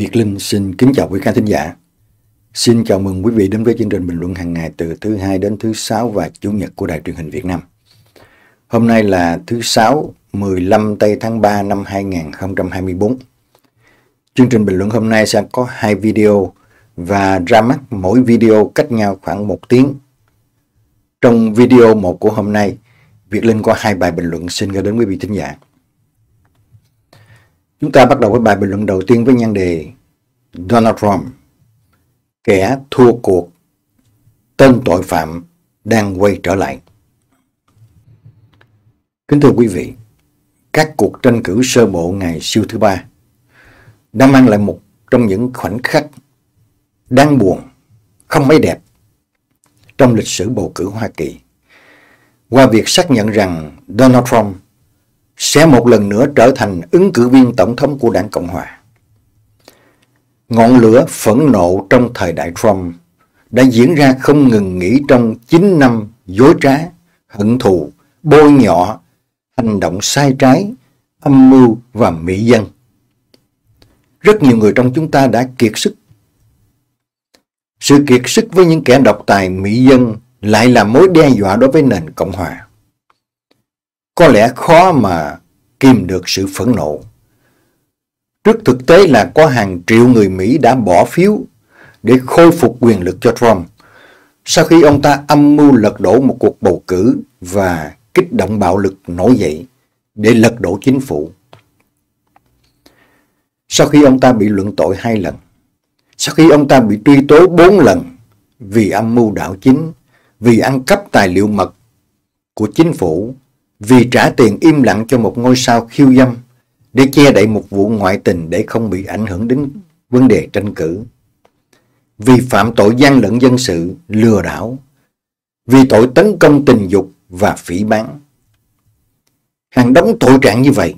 Việt Linh xin kính chào quý khán thính giả. Xin chào mừng quý vị đến với chương trình bình luận hàng ngày từ thứ hai đến thứ sáu và chủ nhật của Đài truyền hình Việt Nam. Hôm nay là thứ sáu 15 tây tháng 3 năm 2024. Chương trình bình luận hôm nay sẽ có hai video và ra mắt mỗi video cách nhau khoảng một tiếng. Trong video một của hôm nay, Việt Linh có hai bài bình luận xin gửi đến quý vị thính giả. Chúng ta bắt đầu với bài bình luận đầu tiên với nhan đề Donald Trump, kẻ thua cuộc, tên tội phạm đang quay trở lại. Kính thưa quý vị, các cuộc tranh cử sơ bộ ngày siêu thứ ba đã mang lại một trong những khoảnh khắc đáng buồn, không mấy đẹp trong lịch sử bầu cử Hoa Kỳ qua việc xác nhận rằng Donald Trump sẽ một lần nữa trở thành ứng cử viên tổng thống của đảng Cộng Hòa. Ngọn lửa phẫn nộ trong thời đại Trump đã diễn ra không ngừng nghỉ trong 9 năm dối trá, hận thù, bôi nhọ, hành động sai trái, âm mưu và mỹ dân. Rất nhiều người trong chúng ta đã kiệt sức. Sự kiệt sức với những kẻ độc tài mỹ dân lại là mối đe dọa đối với nền Cộng Hòa. Có lẽ khó mà kìm được sự phẫn nộ. Trước thực tế là có hàng triệu người Mỹ đã bỏ phiếu để khôi phục quyền lực cho Trump sau khi ông ta âm mưu lật đổ một cuộc bầu cử và kích động bạo lực nổi dậy để lật đổ chính phủ. Sau khi ông ta bị luận tội hai lần, sau khi ông ta bị truy tố bốn lần vì âm mưu đảo chính, vì ăn cắp tài liệu mật của chính phủ, vì trả tiền im lặng cho một ngôi sao khiêu dâm để che đậy một vụ ngoại tình để không bị ảnh hưởng đến vấn đề tranh cử. Vì phạm tội gian lận dân sự, lừa đảo, vì tội tấn công tình dục và phỉ bán. Hàng đống tội trạng như vậy.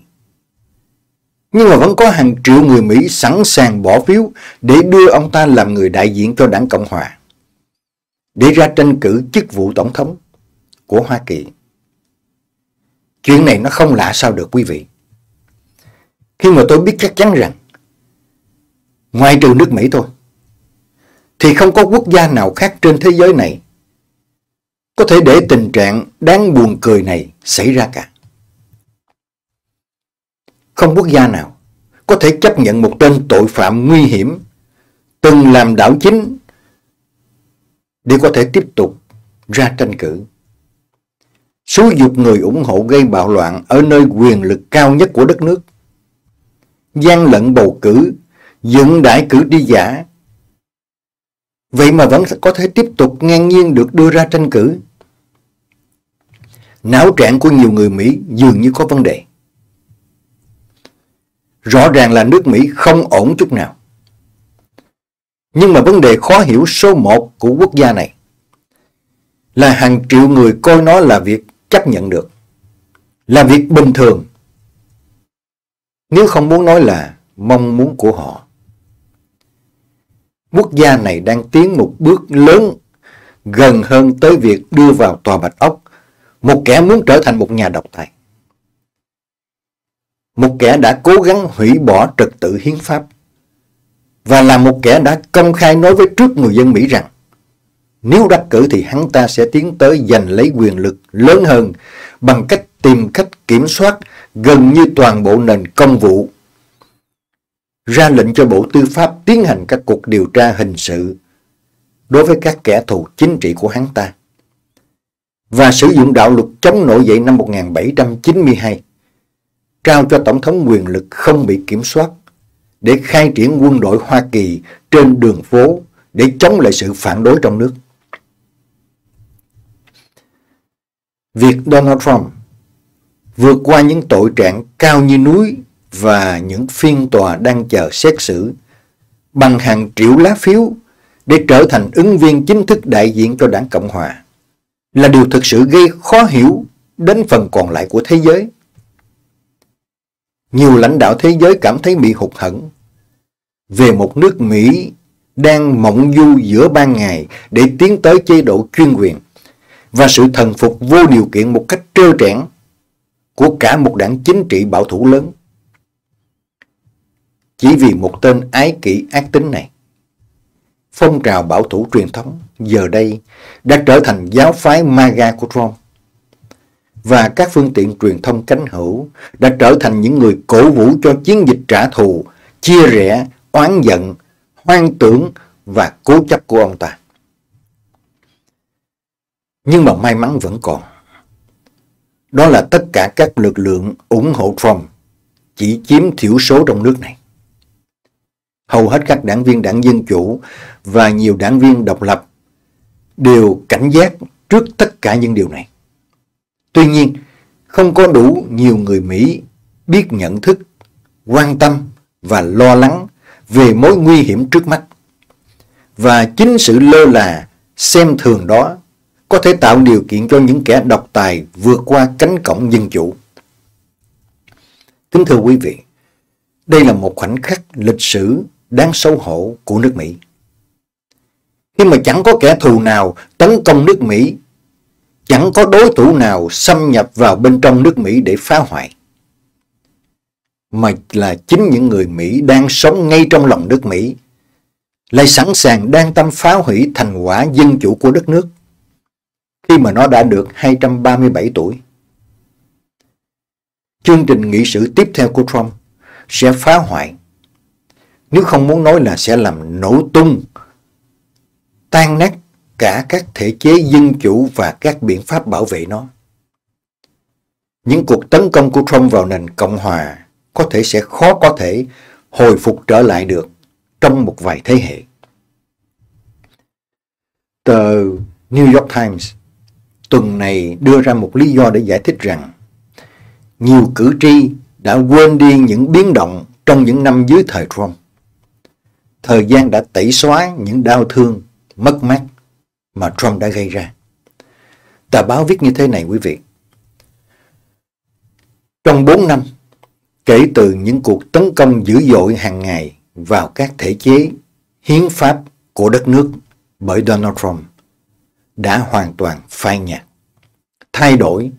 Nhưng mà vẫn có hàng triệu người Mỹ sẵn sàng bỏ phiếu để đưa ông ta làm người đại diện cho đảng Cộng Hòa. Để ra tranh cử chức vụ tổng thống của Hoa Kỳ. Chuyện này nó không lạ sao được, quý vị. Khi mà tôi biết chắc chắn rằng ngoài trừ nước Mỹ thôi, thì không có quốc gia nào khác trên thế giới này có thể để tình trạng đáng buồn cười này xảy ra cả. Không quốc gia nào có thể chấp nhận một tên tội phạm nguy hiểm từng làm đảo chính để có thể tiếp tục ra tranh cử xúi dục người ủng hộ gây bạo loạn ở nơi quyền lực cao nhất của đất nước, gian lận bầu cử, dựng đại cử đi giả. Vậy mà vẫn có thể tiếp tục ngang nhiên được đưa ra tranh cử. Não trạng của nhiều người Mỹ dường như có vấn đề. Rõ ràng là nước Mỹ không ổn chút nào. Nhưng mà vấn đề khó hiểu số một của quốc gia này là hàng triệu người coi nó là việc chấp nhận được. Là việc bình thường. Nếu không muốn nói là mong muốn của họ. Quốc gia này đang tiến một bước lớn gần hơn tới việc đưa vào tòa bạch ốc một kẻ muốn trở thành một nhà độc tài. Một kẻ đã cố gắng hủy bỏ trật tự hiến pháp và là một kẻ đã công khai nói với trước người dân Mỹ rằng nếu đắc cử thì hắn ta sẽ tiến tới giành lấy quyền lực lớn hơn bằng cách tìm cách kiểm soát gần như toàn bộ nền công vụ. Ra lệnh cho Bộ Tư pháp tiến hành các cuộc điều tra hình sự đối với các kẻ thù chính trị của hắn ta. Và sử dụng đạo luật chống nổi dậy năm 1792, trao cho Tổng thống quyền lực không bị kiểm soát để khai triển quân đội Hoa Kỳ trên đường phố để chống lại sự phản đối trong nước. Việc Donald Trump vượt qua những tội trạng cao như núi và những phiên tòa đang chờ xét xử bằng hàng triệu lá phiếu để trở thành ứng viên chính thức đại diện cho đảng Cộng Hòa là điều thực sự gây khó hiểu đến phần còn lại của thế giới. Nhiều lãnh đạo thế giới cảm thấy bị hụt hẫng về một nước Mỹ đang mộng du giữa ban ngày để tiến tới chế độ chuyên quyền và sự thần phục vô điều kiện một cách trơ trẽn của cả một đảng chính trị bảo thủ lớn. chỉ vì một tên ái kỷ ác tính này. Phong trào bảo thủ truyền thống giờ đây đã trở thành giáo phái MAGA của Trump. Và các phương tiện truyền thông cánh hữu đã trở thành những người cổ vũ cho chiến dịch trả thù, chia rẽ, oán giận, hoang tưởng và cố chấp của ông ta. Nhưng mà may mắn vẫn còn. Đó là tất cả các lực lượng ủng hộ Trump chỉ chiếm thiểu số trong nước này. Hầu hết các đảng viên đảng Dân Chủ và nhiều đảng viên độc lập đều cảnh giác trước tất cả những điều này. Tuy nhiên, không có đủ nhiều người Mỹ biết nhận thức, quan tâm và lo lắng về mối nguy hiểm trước mắt. Và chính sự lơ là, xem thường đó có thể tạo điều kiện cho những kẻ độc tài vượt qua cánh cổng dân chủ. Kính thưa quý vị, đây là một khoảnh khắc lịch sử đáng xấu hổ của nước Mỹ. Khi mà chẳng có kẻ thù nào tấn công nước Mỹ, chẳng có đối thủ nào xâm nhập vào bên trong nước Mỹ để phá hoại. Mà là chính những người Mỹ đang sống ngay trong lòng nước Mỹ, lại sẵn sàng đang tâm phá hủy thành quả dân chủ của đất nước khi mà nó đã được 237 tuổi. Chương trình nghị sự tiếp theo của Trump sẽ phá hoại, nếu không muốn nói là sẽ làm nổ tung, tan nát cả các thể chế dân chủ và các biện pháp bảo vệ nó. Những cuộc tấn công của Trump vào nền Cộng Hòa có thể sẽ khó có thể hồi phục trở lại được trong một vài thế hệ. Tờ New York Times tuần này đưa ra một lý do để giải thích rằng nhiều cử tri đã quên đi những biến động trong những năm dưới thời Trump. Thời gian đã tẩy xóa những đau thương, mất mát mà Trump đã gây ra. Tờ báo viết như thế này quý vị. Trong 4 năm, kể từ những cuộc tấn công dữ dội hàng ngày vào các thể chế, hiến pháp của đất nước bởi Donald Trump, đã hoàn toàn phai nhạt, thay đổi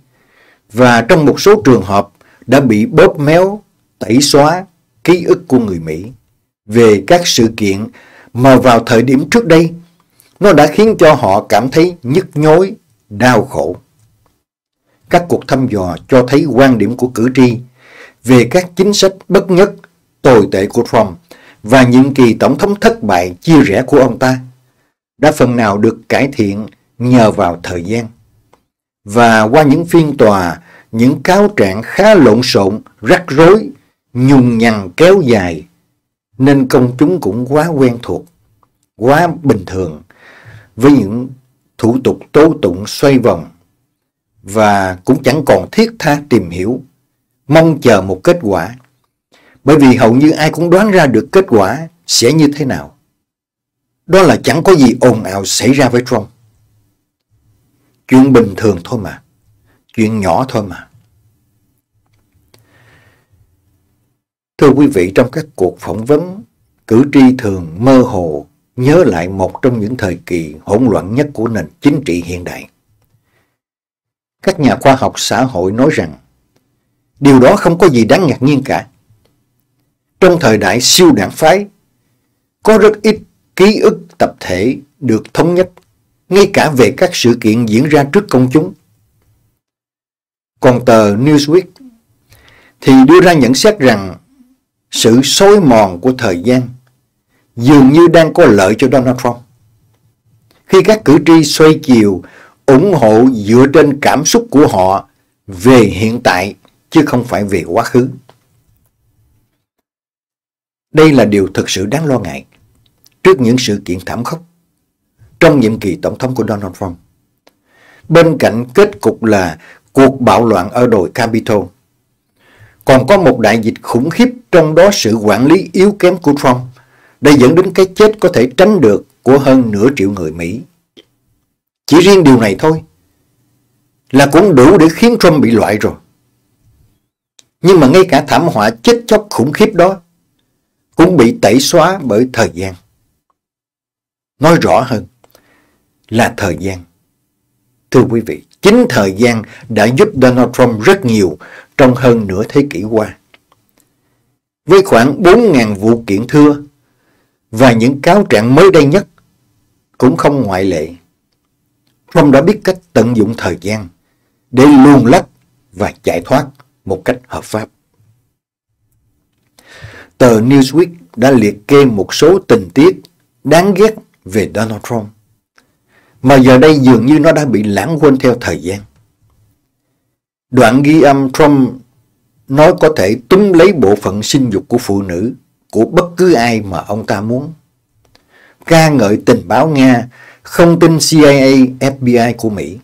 và trong một số trường hợp đã bị bóp méo, tẩy xóa ký ức của người Mỹ về các sự kiện mà vào thời điểm trước đây nó đã khiến cho họ cảm thấy nhức nhối, đau khổ. Các cuộc thăm dò cho thấy quan điểm của cử tri về các chính sách bất nhất, tồi tệ của Trump và nhiệm kỳ tổng thống thất bại chia rẽ của ông ta đã phần nào được cải thiện nhờ vào thời gian. Và qua những phiên tòa, những cáo trạng khá lộn xộn, rắc rối, nhùng nhằn kéo dài, nên công chúng cũng quá quen thuộc, quá bình thường với những thủ tục tố tụng xoay vòng và cũng chẳng còn thiết tha tìm hiểu, mong chờ một kết quả. Bởi vì hầu như ai cũng đoán ra được kết quả sẽ như thế nào. Đó là chẳng có gì ồn ào xảy ra với Trump. Chuyện bình thường thôi mà. Chuyện nhỏ thôi mà. Thưa quý vị, trong các cuộc phỏng vấn, cử tri thường mơ hồ nhớ lại một trong những thời kỳ hỗn loạn nhất của nền chính trị hiện đại. Các nhà khoa học xã hội nói rằng điều đó không có gì đáng ngạc nhiên cả. Trong thời đại siêu đảng phái, có rất ít ký ức tập thể được thống nhất ngay cả về các sự kiện diễn ra trước công chúng. Còn tờ Newsweek thì đưa ra nhận xét rằng sự xói mòn của thời gian dường như đang có lợi cho Donald Trump. Khi các cử tri xoay chiều, ủng hộ dựa trên cảm xúc của họ về hiện tại chứ không phải về quá khứ. Đây là điều thực sự đáng lo ngại trước những sự kiện thảm khốc trong nhiệm kỳ tổng thống của Donald Trump. Bên cạnh kết cục là cuộc bạo loạn ở đồi Capitol, còn có một đại dịch khủng khiếp trong đó sự quản lý yếu kém của Trump đã dẫn đến cái chết có thể tránh được của hơn nửa triệu người Mỹ. Chỉ riêng điều này thôi là cũng đủ để khiến Trump bị loại rồi. Nhưng mà ngay cả thảm họa chết chóc khủng khiếp đó cũng bị tẩy xóa bởi thời gian. Nói rõ hơn, là thời gian. Thưa quý vị, chính thời gian đã giúp Donald Trump rất nhiều trong hơn nửa thế kỷ qua. với khoảng 4.000 vụ kiện thưa và những cáo trạng mới đây nhất cũng không ngoại lệ. Trump đã biết cách tận dụng thời gian để luồn lách và chạy thoát một cách hợp pháp. Tờ Newsweek đã liệt kê một số tình tiết đáng ghét về Donald Trump, mà giờ đây dường như nó đã bị lãng quên theo thời gian. Đoạn ghi âm Trump nói có thể túm lấy bộ phận sinh dục của phụ nữ của bất cứ ai mà ông ta muốn. Ca ngợi tình báo Nga, không tin CIA, FBI của Mỹ.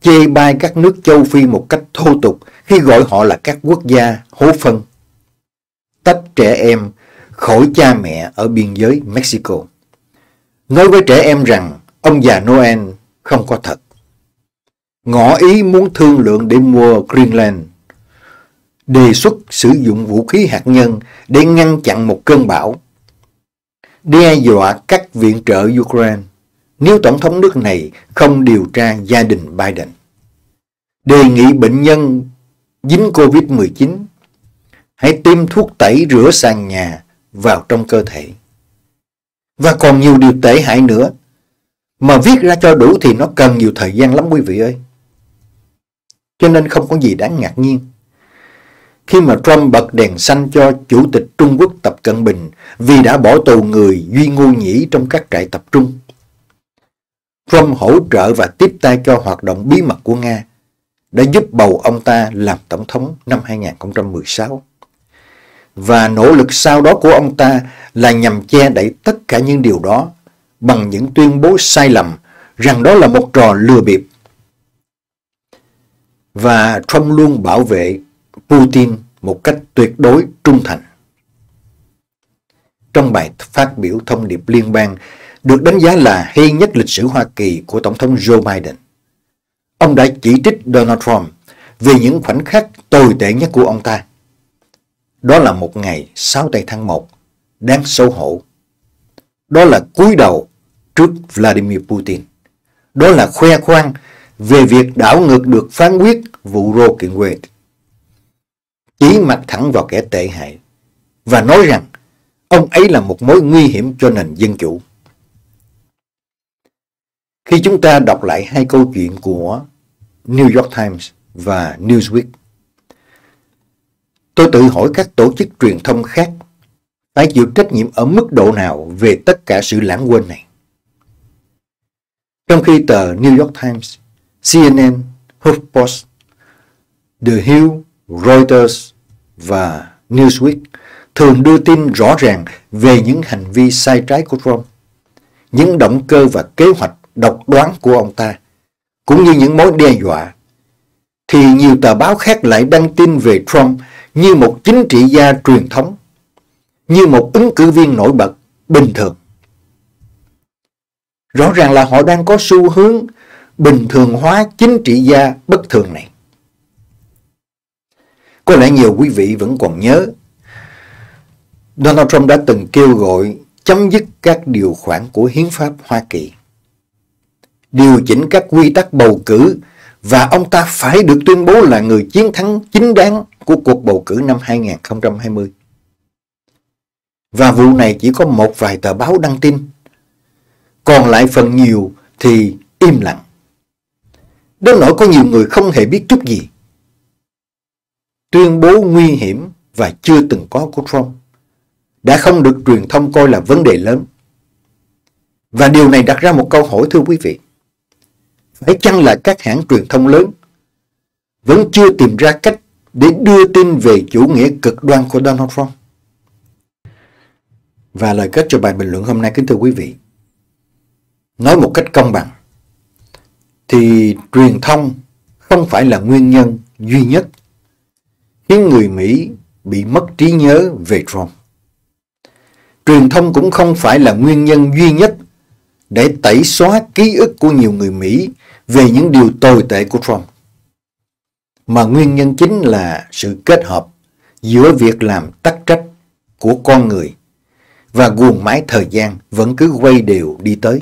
Chê bai các nước châu Phi một cách thô tục khi gọi họ là các quốc gia hố phân. Tách trẻ em khỏi cha mẹ ở biên giới Mexico. Nói với trẻ em rằng ông già Noel không có thật. Ngỏ ý muốn thương lượng để mua Greenland. Đề xuất sử dụng vũ khí hạt nhân để ngăn chặn một cơn bão. Đe dọa cắt viện trợ Ukraine nếu Tổng thống nước này không điều tra gia đình Biden. Đề nghị bệnh nhân dính COVID-19 hãy tiêm thuốc tẩy rửa sàn nhà vào trong cơ thể. Và còn nhiều điều tệ hại nữa. Mà viết ra cho đủ thì nó cần nhiều thời gian lắm quý vị ơi. Cho nên không có gì đáng ngạc nhiên. Khi mà Trump bật đèn xanh cho Chủ tịch Trung Quốc Tập Cận Bình vì đã bỏ tù người Duy Ngô Nhĩ trong các trại tập trung. Trump hỗ trợ và tiếp tay cho hoạt động bí mật của Nga đã giúp bầu ông ta làm tổng thống năm 2016 và nỗ lực sau đó của ông ta là nhằm che đậy tất cả những điều đó bằng những tuyên bố sai lầm rằng đó là một trò lừa bịp. Và Trump luôn bảo vệ Putin một cách tuyệt đối trung thành. Trong bài phát biểu thông điệp liên bang được đánh giá là hay nhất lịch sử Hoa Kỳ của Tổng thống Joe Biden, ông đã chỉ trích Donald Trump về những khoảnh khắc tồi tệ nhất của ông ta đó là một ngày 6 tây tháng 1, đáng xấu hổ. Đó là cúi đầu trước Vladimir Putin. Đó là khoe khoang về việc đảo ngược được phán quyết vụ Roe kiện Wade. Chỉ mặt thẳng vào kẻ tệ hại và nói rằng ông ấy là một mối nguy hiểm cho nền dân chủ. Khi chúng ta đọc lại hai câu chuyện của New York Times và Newsweek, Tôi tự hỏi các tổ chức truyền thông khác phải chịu trách nhiệm ở mức độ nào về tất cả sự lãng quên này. Trong khi tờ New York Times, CNN, HuffPost, The Hill, Reuters và Newsweek thường đưa tin rõ ràng về những hành vi sai trái của Trump, những động cơ và kế hoạch độc đoán của ông ta, cũng như những mối đe dọa, thì nhiều tờ báo khác lại đăng tin về Trump như một chính trị gia truyền thống, như một ứng cử viên nổi bật, bình thường. Rõ ràng là họ đang có xu hướng bình thường hóa chính trị gia bất thường này. Có lẽ nhiều quý vị vẫn còn nhớ Donald Trump đã từng kêu gọi chấm dứt các điều khoản của hiến pháp Hoa Kỳ. Điều chỉnh các quy tắc bầu cử và ông ta phải được tuyên bố là người chiến thắng chính đáng của cuộc bầu cử năm 2020. Và vụ này chỉ có một vài tờ báo đăng tin. Còn lại phần nhiều thì im lặng. Đến nỗi có nhiều người không hề biết chút gì. Tuyên bố nguy hiểm và chưa từng có của Trump đã không được truyền thông coi là vấn đề lớn. Và điều này đặt ra một câu hỏi, thưa quý vị. Phải chăng là các hãng truyền thông lớn vẫn chưa tìm ra cách để đưa tin về chủ nghĩa cực đoan của Donald Trump. Và lời kết cho bài bình luận hôm nay kính thưa quý vị. Nói một cách công bằng, thì truyền thông không phải là nguyên nhân duy nhất khiến người Mỹ bị mất trí nhớ về Trump. Truyền thông cũng không phải là nguyên nhân duy nhất để tẩy xóa ký ức của nhiều người Mỹ về những điều tồi tệ của Trump mà nguyên nhân chính là sự kết hợp giữa việc làm tắc trách của con người và guồng máy thời gian vẫn cứ quay đều đi tới.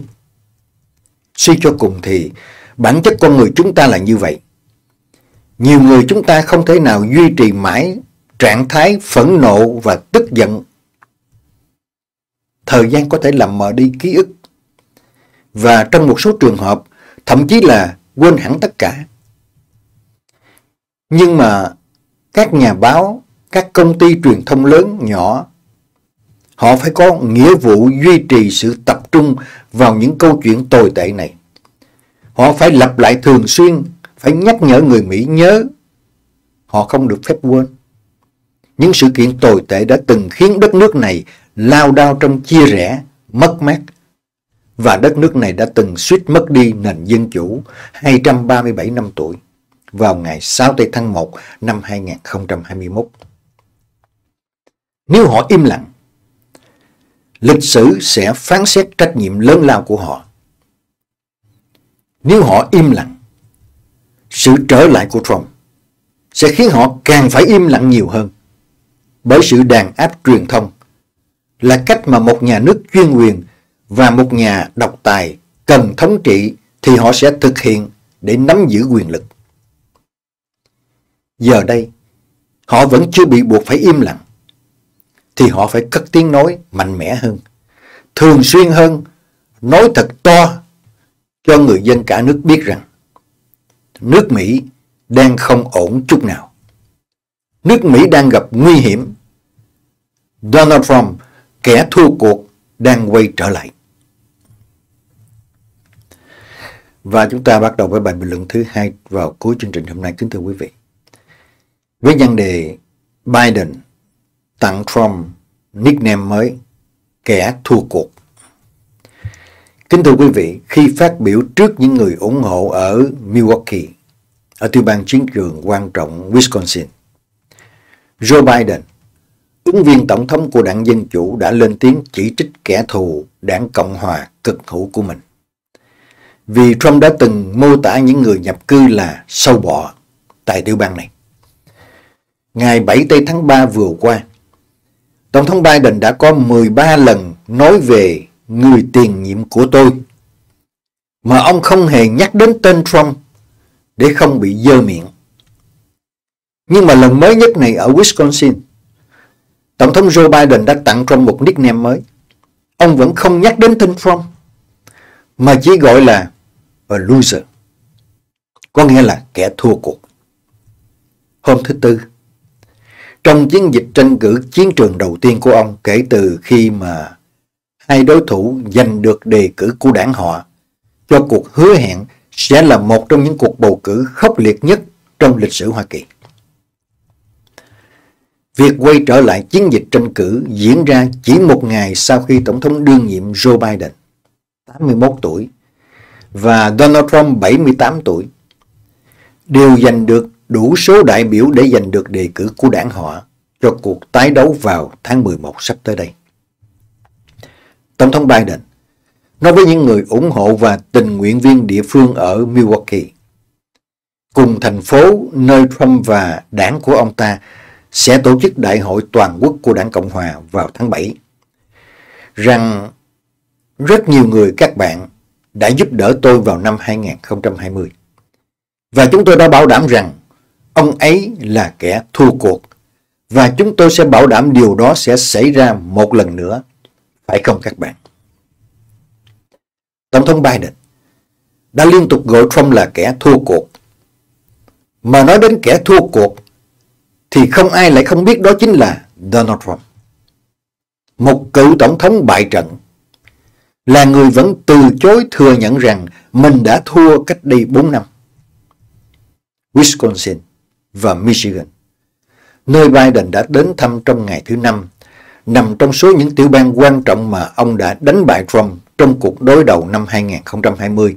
Suy cho cùng thì bản chất con người chúng ta là như vậy. Nhiều người chúng ta không thể nào duy trì mãi trạng thái phẫn nộ và tức giận. Thời gian có thể làm mờ đi ký ức. Và trong một số trường hợp, thậm chí là quên hẳn tất cả. Nhưng mà các nhà báo, các công ty truyền thông lớn nhỏ, họ phải có nghĩa vụ duy trì sự tập trung vào những câu chuyện tồi tệ này. Họ phải lặp lại thường xuyên, phải nhắc nhở người Mỹ nhớ. Họ không được phép quên. Những sự kiện tồi tệ đã từng khiến đất nước này lao đao trong chia rẽ, mất mát. Và đất nước này đã từng suýt mất đi nền dân chủ 237 năm tuổi vào ngày 6 tây tháng 1 năm 2021. Nếu họ im lặng, lịch sử sẽ phán xét trách nhiệm lớn lao của họ. Nếu họ im lặng, sự trở lại của Trump sẽ khiến họ càng phải im lặng nhiều hơn bởi sự đàn áp truyền thông là cách mà một nhà nước chuyên quyền và một nhà độc tài cần thống trị thì họ sẽ thực hiện để nắm giữ quyền lực. Giờ đây, họ vẫn chưa bị buộc phải im lặng, thì họ phải cất tiếng nói mạnh mẽ hơn, thường xuyên hơn, nói thật to cho người dân cả nước biết rằng nước Mỹ đang không ổn chút nào. Nước Mỹ đang gặp nguy hiểm. Donald Trump, kẻ thua cuộc, đang quay trở lại. Và chúng ta bắt đầu với bài bình luận thứ hai vào cuối chương trình hôm nay, kính thưa quý vị. Với nhân đề Biden tặng Trump nickname mới, kẻ thua cuộc. Kính thưa quý vị, khi phát biểu trước những người ủng hộ ở Milwaukee, ở tiểu bang chiến trường quan trọng Wisconsin, Joe Biden, ứng viên tổng thống của đảng Dân Chủ đã lên tiếng chỉ trích kẻ thù đảng Cộng Hòa cực hữu của mình. Vì Trump đã từng mô tả những người nhập cư là sâu bọ tại tiểu bang này. Ngày 7 tây tháng 3 vừa qua, Tổng thống Biden đã có 13 lần nói về người tiền nhiệm của tôi, mà ông không hề nhắc đến tên Trump để không bị dơ miệng. Nhưng mà lần mới nhất này ở Wisconsin, Tổng thống Joe Biden đã tặng Trump một nickname mới. Ông vẫn không nhắc đến tên Trump, mà chỉ gọi là a loser, có nghĩa là kẻ thua cuộc. Hôm thứ Tư, trong chiến dịch tranh cử chiến trường đầu tiên của ông kể từ khi mà hai đối thủ giành được đề cử của đảng họ cho cuộc hứa hẹn sẽ là một trong những cuộc bầu cử khốc liệt nhất trong lịch sử Hoa Kỳ. Việc quay trở lại chiến dịch tranh cử diễn ra chỉ một ngày sau khi Tổng thống đương nhiệm Joe Biden, 81 tuổi, và Donald Trump, 78 tuổi, đều giành được đủ số đại biểu để giành được đề cử của đảng họ cho cuộc tái đấu vào tháng 11 sắp tới đây. Tổng thống Biden nói với những người ủng hộ và tình nguyện viên địa phương ở Milwaukee, cùng thành phố nơi Trump và đảng của ông ta sẽ tổ chức đại hội toàn quốc của đảng Cộng Hòa vào tháng 7, rằng rất nhiều người các bạn đã giúp đỡ tôi vào năm 2020. Và chúng tôi đã bảo đảm rằng ông ấy là kẻ thua cuộc và chúng tôi sẽ bảo đảm điều đó sẽ xảy ra một lần nữa. Phải không các bạn? Tổng thống Biden đã liên tục gọi Trump là kẻ thua cuộc. Mà nói đến kẻ thua cuộc, thì không ai lại không biết đó chính là Donald Trump. Một cựu tổng thống bại trận, là người vẫn từ chối thừa nhận rằng mình đã thua cách đây 4 năm. Wisconsin và Michigan, nơi Biden đã đến thăm trong ngày thứ năm, nằm trong số những tiểu bang quan trọng mà ông đã đánh bại Trump trong cuộc đối đầu năm 2020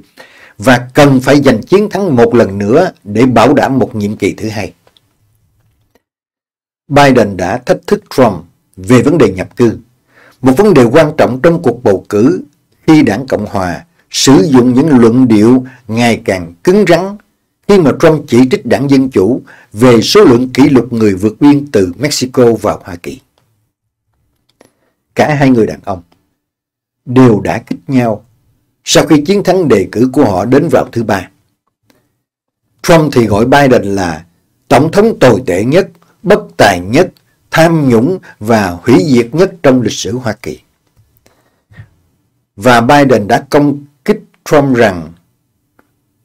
và cần phải giành chiến thắng một lần nữa để bảo đảm một nhiệm kỳ thứ hai. Biden đã thách thức Trump về vấn đề nhập cư, một vấn đề quan trọng trong cuộc bầu cử khi đảng Cộng Hòa sử dụng những luận điệu ngày càng cứng rắn khi mà Trump chỉ trích đảng Dân Chủ về số lượng kỷ lục người vượt biên từ Mexico vào Hoa Kỳ. Cả hai người đàn ông đều đã kích nhau sau khi chiến thắng đề cử của họ đến vào thứ ba. Trump thì gọi Biden là tổng thống tồi tệ nhất bất tài nhất, tham nhũng và hủy diệt nhất trong lịch sử Hoa Kỳ. Và Biden đã công kích Trump rằng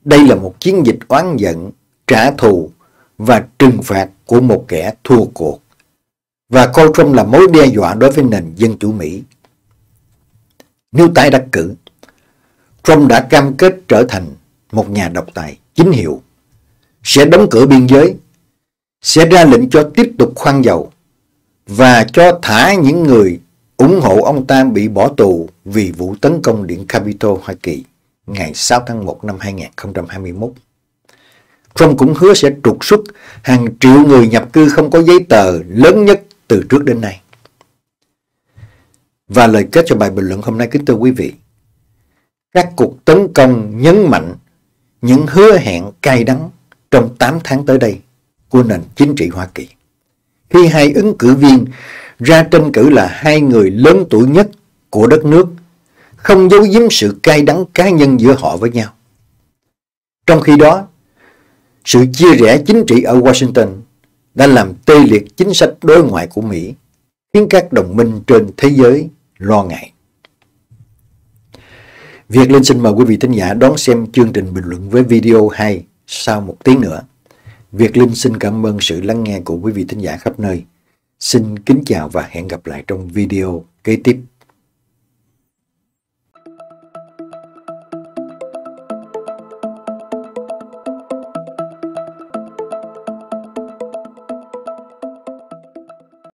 đây là một chiến dịch oán giận, trả thù và trừng phạt của một kẻ thua cuộc. Và coi Trump là mối đe dọa đối với nền dân chủ Mỹ. Nếu tái đắc cử, Trump đã cam kết trở thành một nhà độc tài chính hiệu, sẽ đóng cửa biên giới, sẽ ra lệnh cho tiếp tục khoan dầu và cho thả những người ủng hộ ông ta bị bỏ tù vì vụ tấn công Điện Capitol Hoa Kỳ ngày 6 tháng 1 năm 2021. Trump cũng hứa sẽ trục xuất hàng triệu người nhập cư không có giấy tờ lớn nhất từ trước đến nay. Và lời kết cho bài bình luận hôm nay kính thưa quý vị. Các cuộc tấn công nhấn mạnh những hứa hẹn cay đắng trong 8 tháng tới đây của nền chính trị Hoa Kỳ. Khi hai ứng cử viên ra tranh cử là hai người lớn tuổi nhất của đất nước, không giấu giếm sự cay đắng cá nhân giữa họ với nhau. Trong khi đó, sự chia rẽ chính trị ở Washington đã làm tê liệt chính sách đối ngoại của Mỹ, khiến các đồng minh trên thế giới lo ngại. Việt Linh xin mời quý vị thính giả đón xem chương trình bình luận với video 2 sau một tiếng nữa. Việt Linh xin cảm ơn sự lắng nghe của quý vị thính giả khắp nơi. Xin kính chào và hẹn gặp lại trong video kế tiếp.